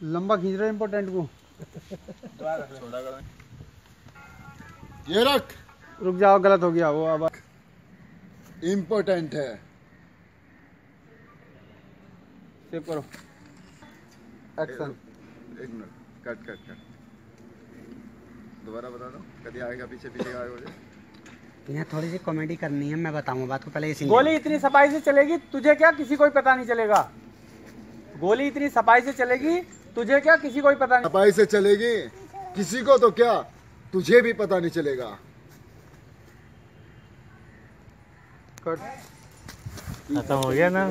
लंबा खींच रहे इम्पोर्टेंट को। ये रख। रुक जाओ गलत हो गया वो अब इम्पोर्टेंट है। सेव करो। एक्शन एक मिनट कट कट कट दोबारा बता दो कभी आएगा पीछे पीछे आएगा यहाँ थोड़ी सी कॉमेडी करनी है मैं बताऊँगा बात को पहले ये सीन गोली इतनी सफ़ाई से चलेगी तुझे क्या किसी को पता नहीं चलेगा। गोली इतनी सफ़ाई से चलेगी तुझे क्या किसी को भी पता नहीं? सफ़ाई से चलेगी? किसी को तो क्या? तुझे भी पता नहीं चलेगा। खत्म हो गया ना?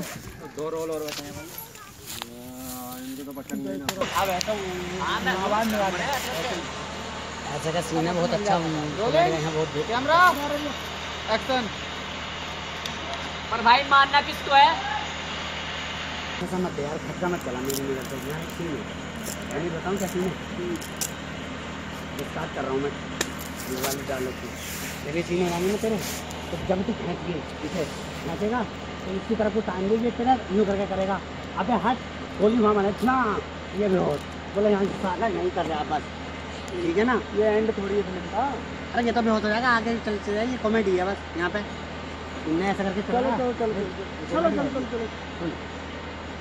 ऐसे का सीन है बहुत अच्छा बहुत कैमरा। एक्शन पर भाई मारना किसको है? ऐसा मत यार खतरा मत चला मेरी निगल पे यहाँ सीन है मैं बताऊँ क्या सीन है स्टार्ट कर रहा हूँ मैं ये वाली डालो की। तेरे सीन लगाने में तेरे तो जब तू फेंक गई पीछे फेंकेगा तो इसकी तरफ़ को टाइम देगी तेरा यूँ करके करेगा। अबे हट गोली वहाँ मारे ना ये भी हो। बोले यहाँ साला यहीं कर रहा बस। ठीक है ना? ये एंड थोड़ी है फ़िल्म का अरे ये तो भी हो जाएगा आगे चल चल जाएगी कॉमेडी है बस यहाँ पे। इनने ऐसा करके चलो चला चलो चलो चलो चलो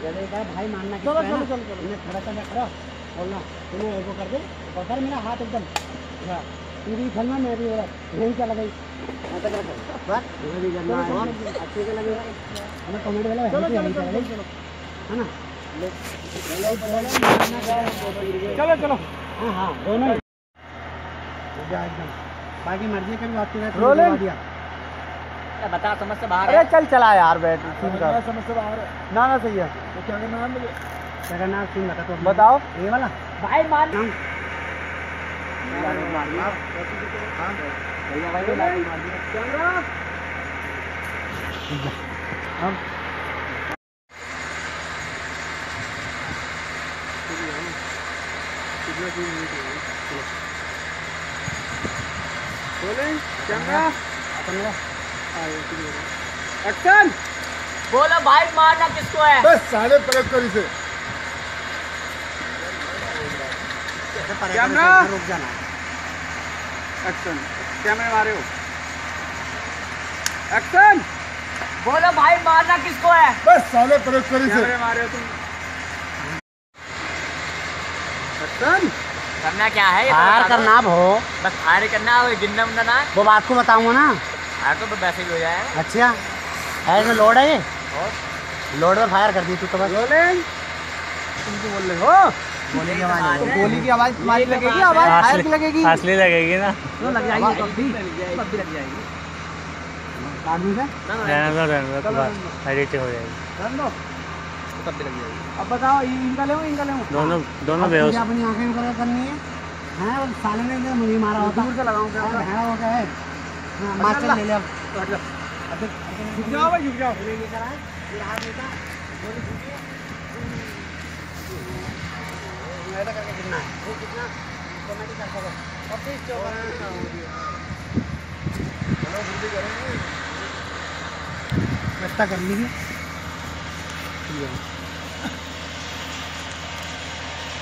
भाई मानना चलो, चलो, चलो, चलो। इन्हें खड़ा कर खड़ा। बोलना तुम्हें एगो कर दे। पकड़ मेरा हाथ एकदम तू भी चलना मैं भी यहीं चला गई भी है। अच्छे से लगेगा हमें कॉमेडी वाला चलो चलो चलो चलो। है ना? चलो चलो। हाँ हाँ दोनों बाकी मर्ज़ी कभी बात की Rolling. बता समझ से बाहर अरे चल चला यार बैठ समझ से बाहर है। ना ना सही है। तो क्या करना है मुझे? करना है सीन बता तो। बताओ। ये वाला। भाई नाम रोलिंग कैमरा अपन एक्शन बोलो भाई मारना किसको है? बस साले प्रयोग कर इसे। कैमरा। रुक जाना। एक्शन कैमरे मारे। हो एक्शन बोलो भाई मारना किसको है? बस साले प्रयोग कर इसे। कैमरे मारे हो तुम। एक्शन करना क्या है दो। करना भो बस फायर करना है गिनना ना। वो बात को बताऊँगा ना। फायर तो वैसे भी हो जाएगा अच्छा ऐसे लोड है ये? लोड में फायर कर दी तू तो बस। बोल। रहे हो? गोली की आवाज़ तो गोली की आवाज़ तुम्हारी लगेगी आवाज़ फायर की लगेगी। असली लगेगी ना। लग जाएगी भी। भी लग जाएगी। दूँ क्या? रहने दो रहने दो एडिट हो जाएगी। रन दो। कब भी लग जाएगी। अब बताओ इनका ले इनका ले दोनों दोनों बेहोश। अपनी आँखें करनी है। हैं साले ने मुझे मारा होता। दूर से लगाऊँ क्या हो गया है हाँ, मास्टर ले ले। अब झुक जाओ भाई झुक जाओ। गोली लेकर आए फिर हाथ लेता गोली छूटी ऐसा करके गिरना है? वो कितना? कॉमेडी कर सको और फिर चौका व्यवस्था कर लीजिए।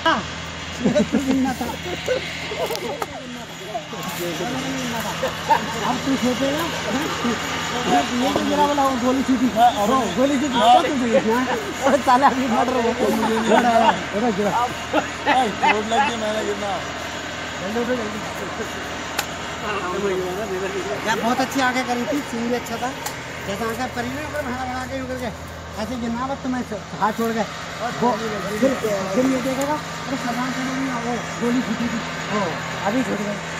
हाँ, ये तो गिनना था। अब तू सोचेगा हाँ, ये तो मेरा वाला गोली हो, गोली छूटी तो तू हो मैंने गिरना यार बहुत अच्छी आगे करी थी सीन भी अच्छा था जैसा आगे करी ना ऊपर भागा भागा के उतर गए ऐसे गिरना बस तुम्हें हाथ छोड़ गए फिर ये देखेगा अरे सलमान खान ने वो गोली छूटी थी अभी छूट गई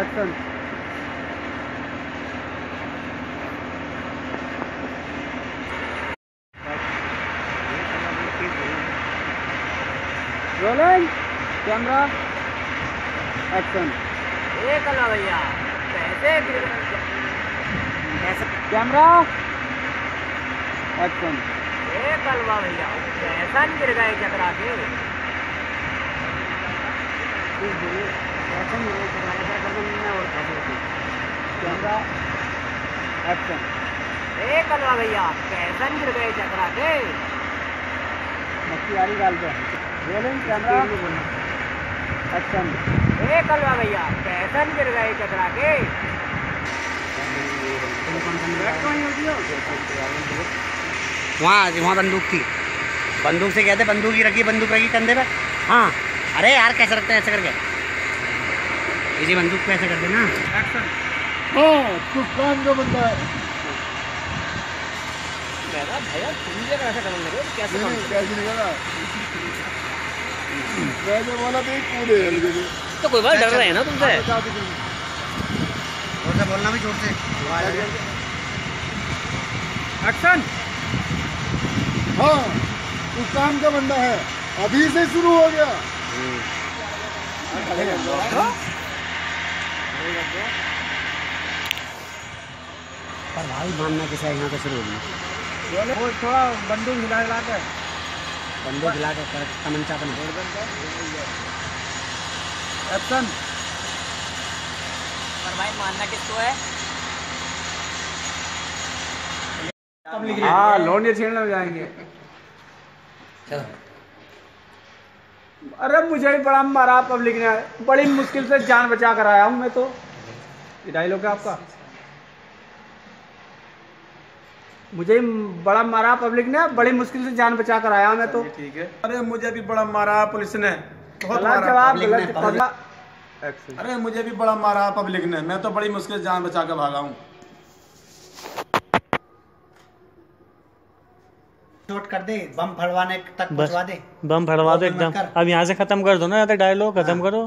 एक्शन रोलिंग कैमरा एक्शन ए कलवा भैया। कैसे कैमरा एक्शन कलवा भैया। कैसा गिर गए चकरा के ऐसा नहीं है तुम्हारे घर का मैं और खा कैमरा एक्शन ए कलवा भैया कैसा गिर गए के मक्खी आ रही गाल पे रोलिंग कैमरा एक्शन ए कलवा भैया कैसा गिर गए वहाँ वहाँ बंदूक थी बंदूक से कहते बंदूक ही रखी, बंदूक रखी कंधे पे हाँ। अरे यार, कैसे रखते हैं ऐसे करके? इसी बंदूक पे ऐसे कर देना। एक्शन हाँ तू बंदा है। भैया तुम कैसे कैसे निकला बोला तो एक तो कोई बात डर रहे हैं ना तुमसे ज़ोर से बोलना भी ज़ोर से एक्शन हाँ काम का बंदा है अभी से शुरू हो गया। पर भाई मानना किसा यहाँ पे शुरू होगी वो थोड़ा बंदूक हिला हिला के। बंदूक हिला कर- तमंचा बना एक्शन पर भाई मानना किसको है? हाँ लोन ये छीनने में जाएँगे। चलो। अरे मुझे भी बड़ा मारा पब्लिक ने। बड़ी मुश्किल से जान बचा कर आया हूँ मैं तो। ये डायलॉग है आपका। मुझे बड़ा मारा पब्लिक ने बड़ी मुश्किल से जान बचा कर आया मैं तो। ठीक है। अरे मुझे भी बड़ा मारा पुलिस ने। जवाब गलत अरे मुझे भी बड़ा मारा पब्लिक ने। मैं तो बड़ी मुश्किल से जान बचा कर भागा हूँ। शॉट कर दे बम फड़वाने तक पहुंचवा दे। बम फड़वा दो एकदम। अब यहाँ से खत्म कर दो ना या तो डायलॉग खत्म करो।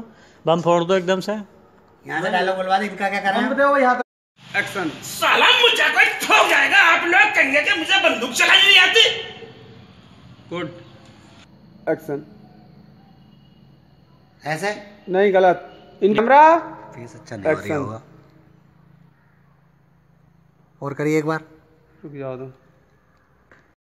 बम फोड़ दो एकदम से। यहाँ से डायलॉग बोलवा दे इनका क्या कर रहे हैं। बताओ यहाँ एक्शन साला मुझे कोई ठोक जाएगा। आप लोग कहेंगे कि मुझे बंदूक चलानी नहीं आती। गुड एक्शन ऐसे? नहीं गलत। In camera? फेस अच्छा नहीं हो रही. होगा। और करिए एक बार। रुक जाओ तो